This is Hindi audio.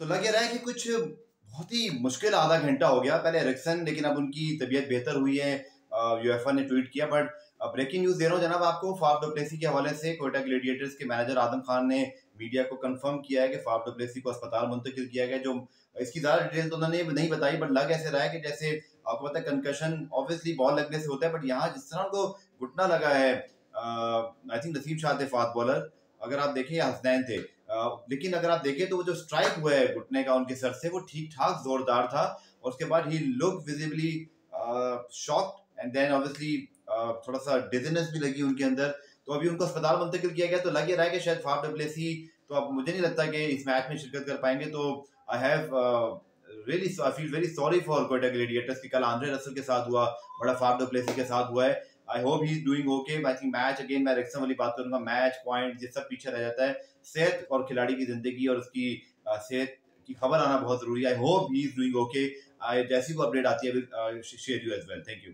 तो लग रहा है कि कुछ बहुत ही मुश्किल आधा घंटा हो गया। पहले एरिक्सन लेकिन अब उनकी तबीयत बेहतर हुई है। यूएफए ने ट्वीट किया बट ब्रेकिंग न्यूज़ दे रहा हूँ जनाब आपको। फाफ डोप्लेसी के हवाले से कोयटा ग्लेडिएटर्स के मैनेजर आदम खान ने मीडिया को कंफर्म किया है कि फाफ डोप्लेसी को अस्पताल मुंतकिल किया गया, जो इसकी ज़्यादा डिटेल तो उन्होंने नहीं बताई बट लग ऐसे रहा है कि जैसे आपको पता है कंकशन ऑब्वियसली बॉल लगने से होता है बट यहाँ जिस तरह उनको घुटना लगा है आई थिंक नसीब शाह थे फास्ट बॉलर अगर आप देखें हसनैन थे। लेकिन अगर आप देखें तो वो जो स्ट्राइक हुआ है घुटने का, उनके सर से, वो ठीक ठाक जोरदार था और उसके बाद ही look visibly shock and then obviously थोड़ा सा डिजीनेस भी लगी उनके अंदर। तो अभी उनको अस्पताल मुंतकिल किया गया तो लग ही रहा है कि शायद फाफ डब्ल्यू तो अब मुझे नहीं लगता कि इस मैच में शिरकत कर पाएँगे। तो I have really I feel very sorry for Quetta Gladiators की कल आंद्रे रसल के साथ हुआ, बड़ा फाफ डब्ल्यू के साथ हुआ है। I hope he doing okay I think match again मैं रेक्सम वाली बात करूँगा मैच पॉइंट ये सब पीछे रह जाता है, सेहत और खिलाड़ी की ज़िंदगी और उसकी सेहत की खबर आना बहुत ज़रूरी है। I hope he is doing okay जैसी वो अपडेट आती है share you as well thank you